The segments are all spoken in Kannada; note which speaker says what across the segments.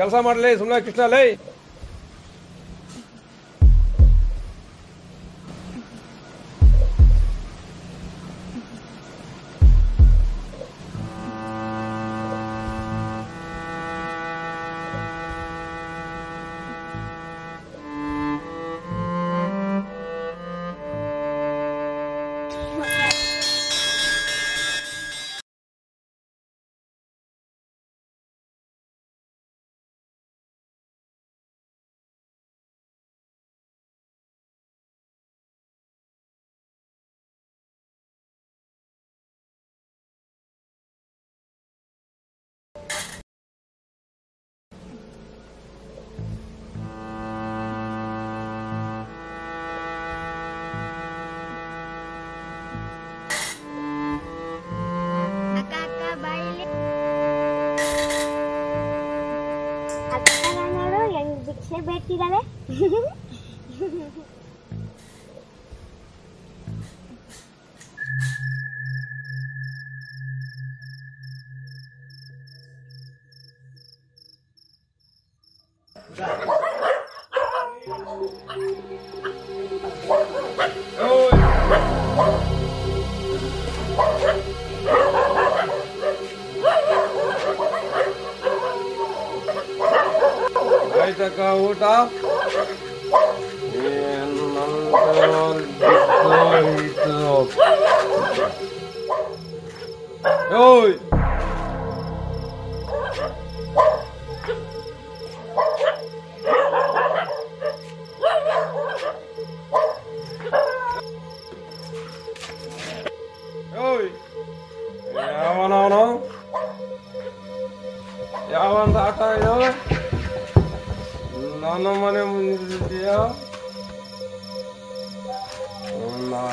Speaker 1: ಕೆಲಸ ಮಾಡ್ಲಿ ಸುಮ್ಮನೆ ಕೃಷ್ಣ ಲೈ. ಆಯ್ತಕ್ಕ ಊಟ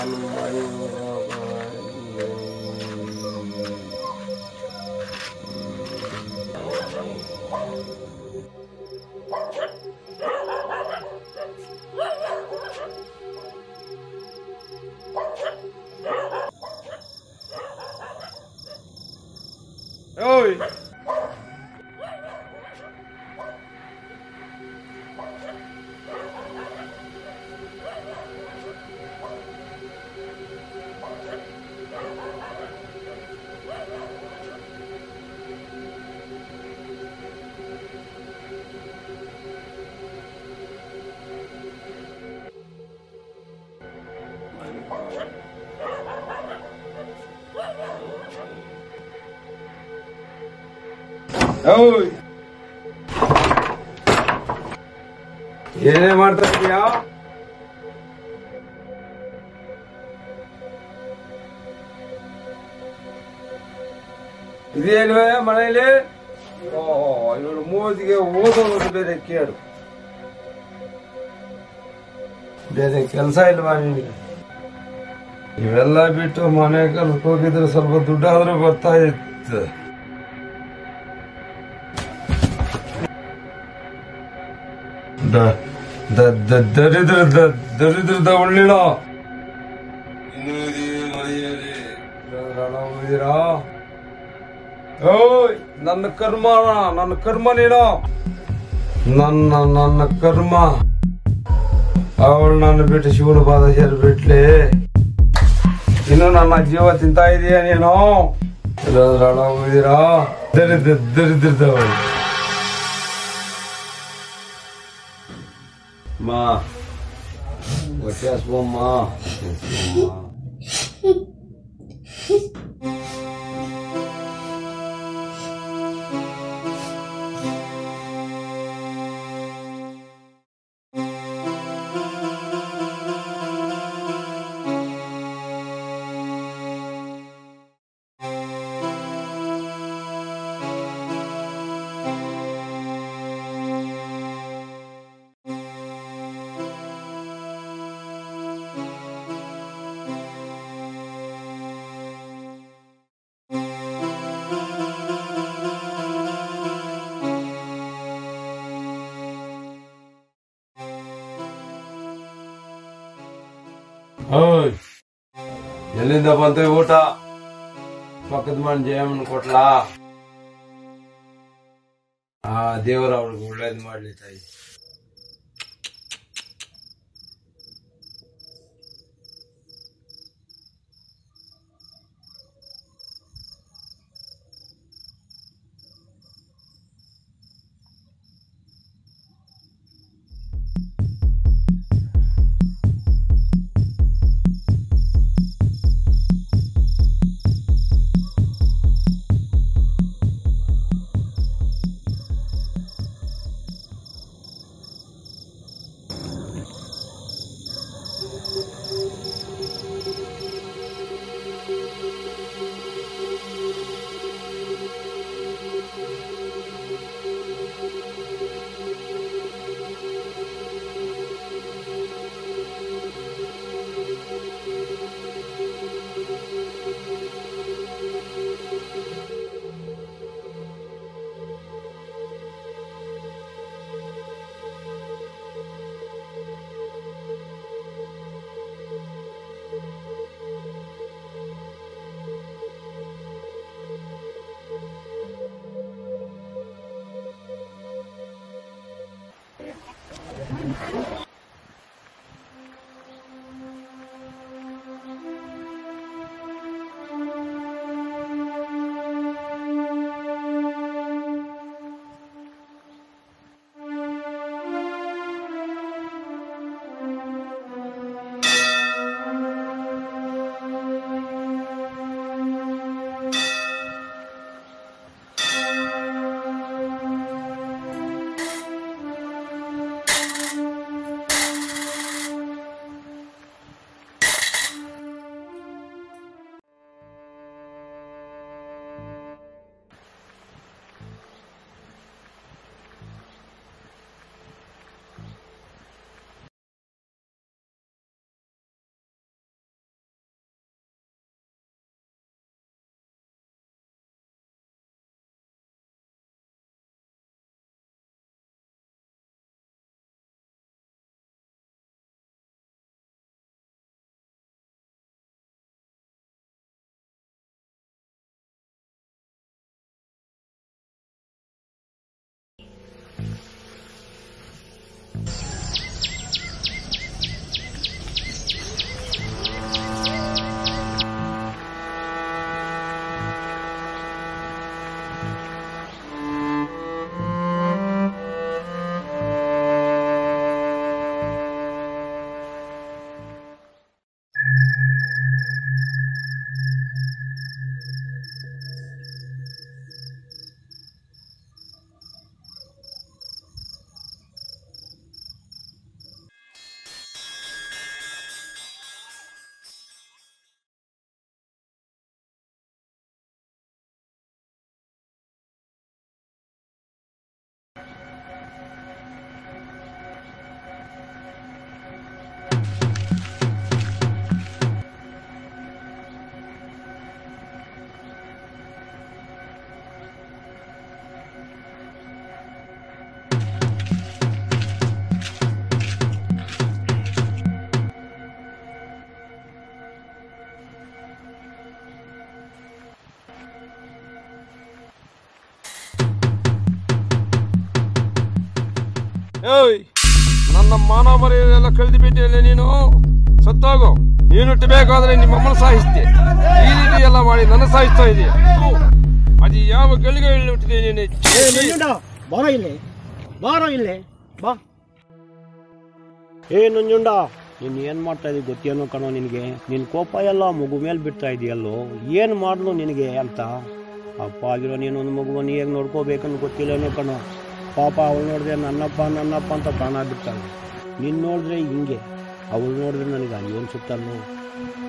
Speaker 1: Hallelujah. ಏನೇ ಮಾಡ್ತಾ ಇದೀಯಾ ಇದೇನು ಮನೆಯಲ್ಲಿ? ಓ ಇವಳು ಮೋಜಿಗೆ ಓದೋದು ಬೇರೆ ಕೇಳು. ಬೇರೆ ಕೆಲಸ ಇಲ್ವಾ ನಿಮಗೆ? ಇವೆಲ್ಲ ಬಿಟ್ಟು ಮನೆ ಕಲ್ಕೋಗಿದ್ರೆ ಹೋಗಿದ್ರೆ ಸ್ವಲ್ಪ ದುಡ್ಡಾದ್ರೂ ಬರ್ತಾ ಇತ್ತು. ದರಿದ್ರದ ಒಳ್ಳಿಳ ಓಯ್ ನನ್ನ ಕರ್ಮ ನನ್ನ ಕರ್ಮ ನೀನು. ನನ್ನ ನನ್ನ ಕರ್ಮ. ಅವಳು ನನ್ನ ಬಿಟ್ಟು ಶಿವನ ಪಾದ ಸೇರ್ಬಿಟ್ಲಿ ಇನ್ನು ನನ್ನ ಜೀವ ತಿಂತಾ ಇದೀಯ ನೀನು. 妈我先说妈我先说妈 ಓಯ್. ಎಲ್ಲಿಂದ ಬಂತು ಊಟ? ಪಕ್ಕದ ಮನೆ ಜಯಮ್ಮನ್ ಕೊಟ್ಲಾ? ಆ ದೇವರ ಅವ್ಳಿಗೆ ಒಳ್ಳೇದ್ ಮಾಡ್ಲಿ ತಾಯಿ. ಏಯ್ ನನ್ನ ಮಾನ ಮರ್ಯಾದೆಲ್ಲ ಕಳೆದು ಬಿಟ್ಟಿಯಲ್ಲ ನೀನು. ಸತ್ತೋಗು. ನೀನು ಬೇಕಾದ್ರೆ ನಿಮ್ಮ ಅಮ್ಮನ ಸಾಯಿಸ್ತೆ ಈ ರೀತಿ ಎಲ್ಲ ಮಾಡಿ ನನ್ನ ಸಾಯಿಸ್ತಾ ಇದೆಯಾ? ಅದು ಯಾವ ಗಳಿಗೆ ಹುಟ್ಟಿದೆ ನೀನು?
Speaker 2: ಬಾರೋ ಇಲ್ಲಿ. ಬಾರೋ ಇಲ್ಲಿ. ಬಾ. ಏ ನಂಜುಂಡ ನೀನು ಏನು ಮಾಡ್ತಾ ಇದ್ದೀವಿ ಗೊತ್ತೇನೋ ಕಣೋ ನಿನಗೆ? ನಿನ್ನ ಕೋಪ ಎಲ್ಲ ಮಗು ಮೇಲೆ ಬಿಡ್ತಾ ಇದೆಯಲ್ಲೋ? ಏನು ಮಾಡ್ಲು ನಿನಗೆ ಅಂತ? ಅಪ್ಪ ಆಗಿರೋ ನೀನು ಒಂದು ಮಗುವನ್ನು ಹೇಗೆ ನೋಡ್ಕೋಬೇಕನ್ನು ಗೊತ್ತಿಲ್ಲನೋ ಕಣೋ. ಪಾಪ ಅವಳು ನೋಡಿದ್ರೆ ನನ್ನಪ್ಪ ನನ್ನಪ್ಪ ಅಂತ ಪ್ರಾಣ ಬಿಡ್ತಾಳೆ ನಿನ್ನ ನೋಡಿದ್ರೆ ಹಿಂಗೆ. ಅವಳು ನೋಡಿದ್ರೆ ನನಗೆ ಅಲ್ಲಿ ಅನ್ಸುತ್ತಲ್ಲೋ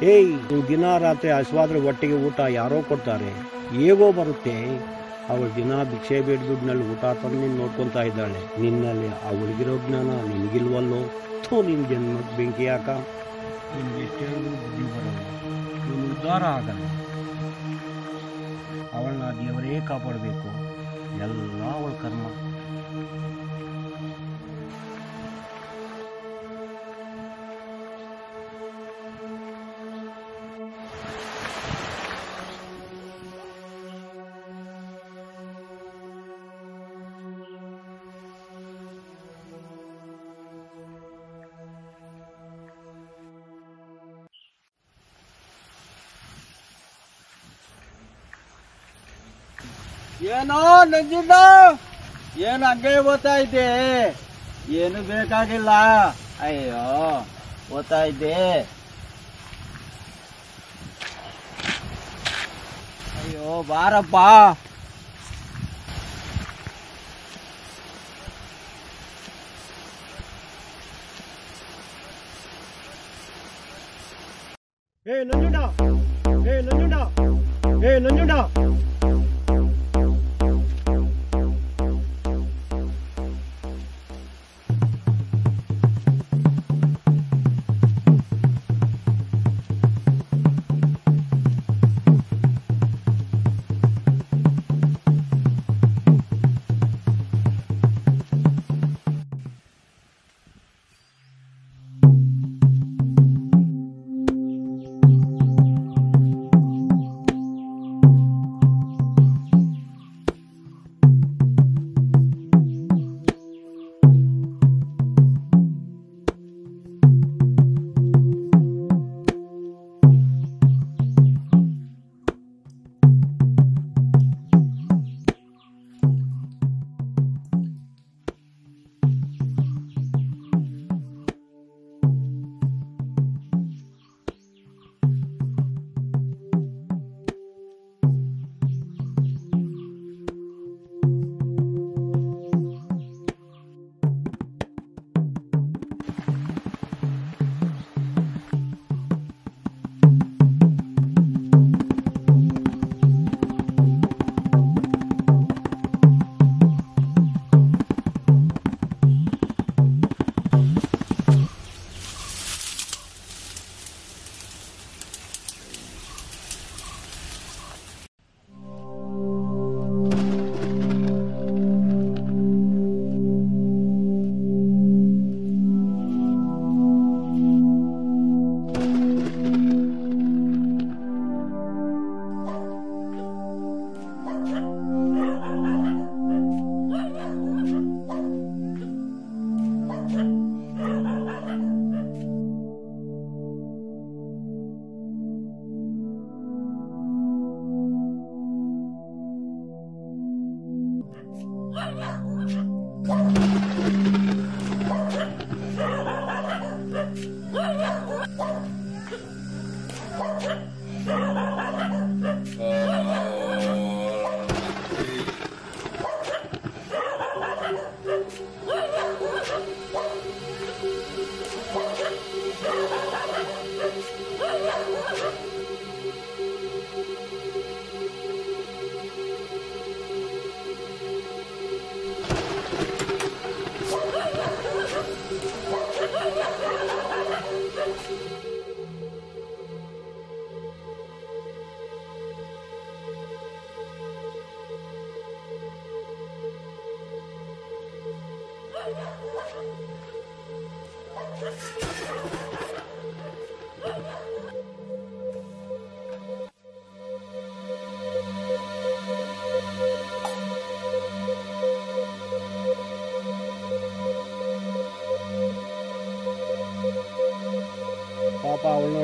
Speaker 2: ಏಯ್, ನೀವು ದಿನ ರಾತ್ರಿ ಹಸುವಾದ್ರೆ ಒಟ್ಟಿಗೆ ಊಟ ಯಾರೋ ಕೊಡ್ತಾರೆ. ಹೇಗೋ ಬರುತ್ತೆ. ಅವಳು ದಿನ ಭಿಕ್ಷೆ ಬೇಡ ದುಡ್ಡಿನಲ್ಲಿ ಊಟ ತಂದು ನೀನು ನೋಡ್ಕೊತಾ ಇದ್ದಾಳೆ. ನಿನ್ನಲ್ಲಿ ಅವಳಿಗಿರೋ ಜ್ಞಾನ, ನಿನಗಿಲ್ವಲ್ಲೋ? ಥೂ ನಿನ್ನ ಜನ್ಮಕ್ಕೆ ಬೆಂಕಿ ಯಾಕ? ಉದ್ಧಾರ ಆಗಲ್ಲ. ಅವಳನ್ನ ದೇವರೇ ಕಾಪಾಡಬೇಕು. ಎಲ್ಲ ಅವಳ ಕರ್ಮ.
Speaker 3: ಏನೋ ನಂಜುಂಡ? ಏನು ಹಂಗೆ ಓದ್ತಾ ಇದ್ದೆ? ಏನು ಬೇಕಾಗಿಲ್ಲ. ಅಯ್ಯೋ, ಓದ್ತಾ ಇದ್ದೆ. ಅಯ್ಯೋ, ಬಾರಪ್ಪ.
Speaker 2: ಏ ನಂಜುಂಡ ಏ ನಂಜುಂಡ ಏ ನಂಜುಂಡ.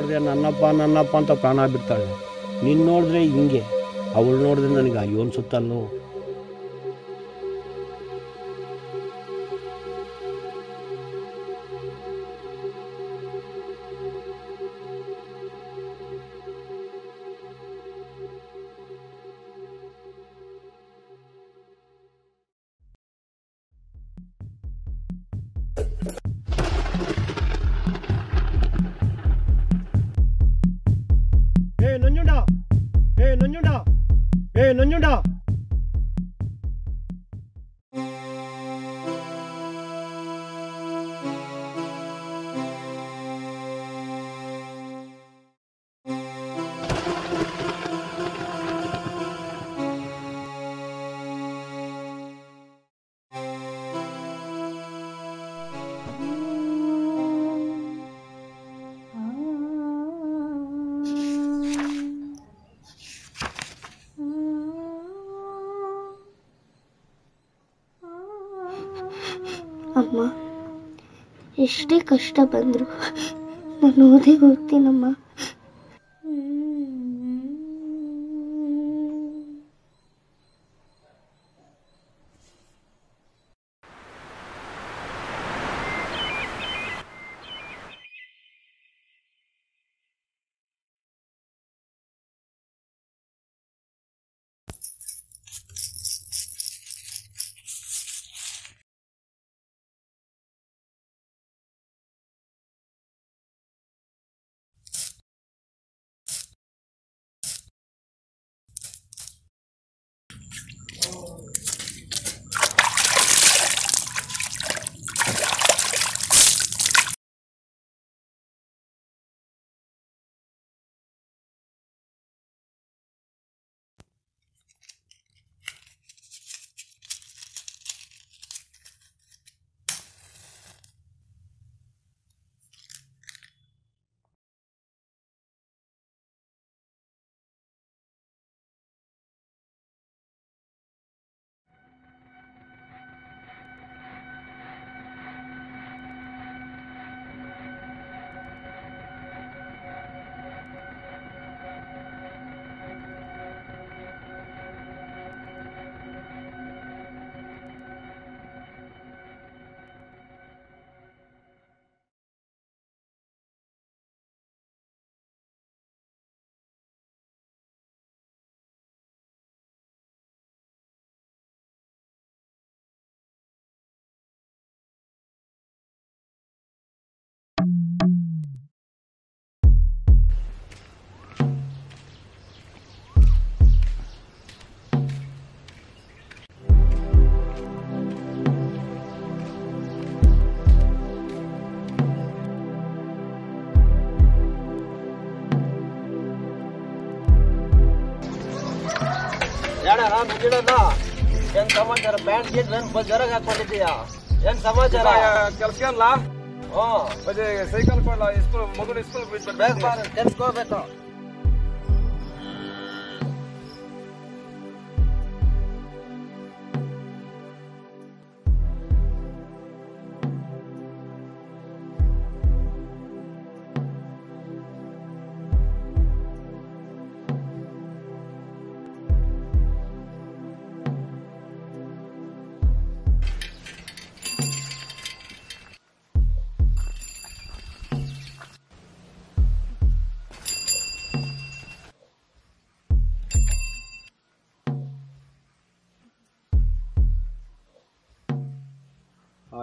Speaker 2: ನೋಡಿದ್ರೆ ನನ್ನಪ್ಪ ನನ್ನಪ್ಪ ಅಂತ ಪ್ರಾಣ ಬಿಡ್ತಾಳೆ. ನೀನು ನೋಡಿದ್ರೆ ಹಿಂಗೆ. ಅವಳು ನೋಡಿದ್ರೆ ನನಗೆ ಅಯ್ಯೋ ಅನ್ಸುತ್ತಲ್ಲೋ?
Speaker 4: ಅಮ್ಮ ಎಷ್ಟೇ ಕಷ್ಟ ಬಂದರೂ ನಾನು ಓದೇ ಓದ್ತೀನಮ್ಮ ನಂಜುಂಡಣ್ಣ ಏನ್ ಸಮಾಚಾರ? ಪ್ಯಾಂಟ್ ಗೀಟ್ ನನ್ ಜರಗ್ ಹಾಕೊಂಡಿದ್ದೀಯಾ ಏನ್ ಸಮಾಚಾರ?
Speaker 1: ಕೆಲ್ಸ ಅಲ್ಲ
Speaker 4: ಹ್ಮ್.
Speaker 1: ಸೈಕಲ್ ಕೊಡಲ್ಲ ಸ್ಕೂಲ್ ಮಗನ ಸ್ಕೂಲ್ ಬಿಟ್ಟು
Speaker 4: ಬೇಗ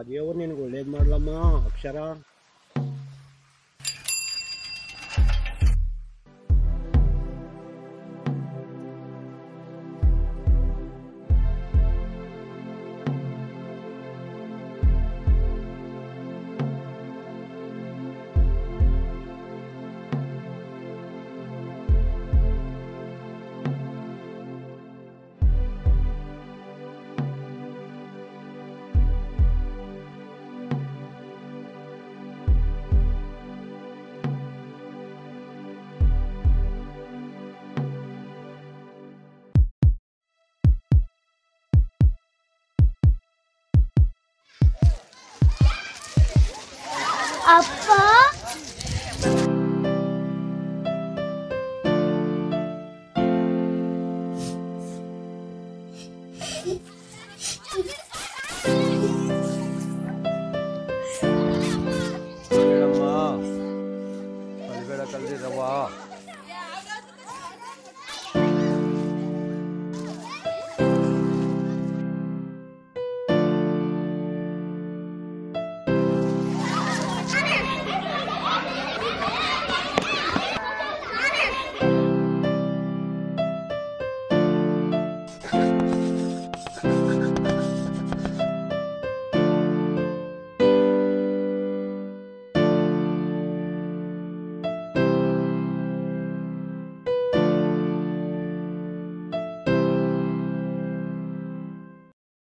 Speaker 2: ದೇವ್ರು ನಿನಗೆ ಒಳ್ಳೇದು ಮಾಡ್ಲಮ್ಮ ಅಕ್ಷರ.
Speaker 5: ಅಪ್ಪ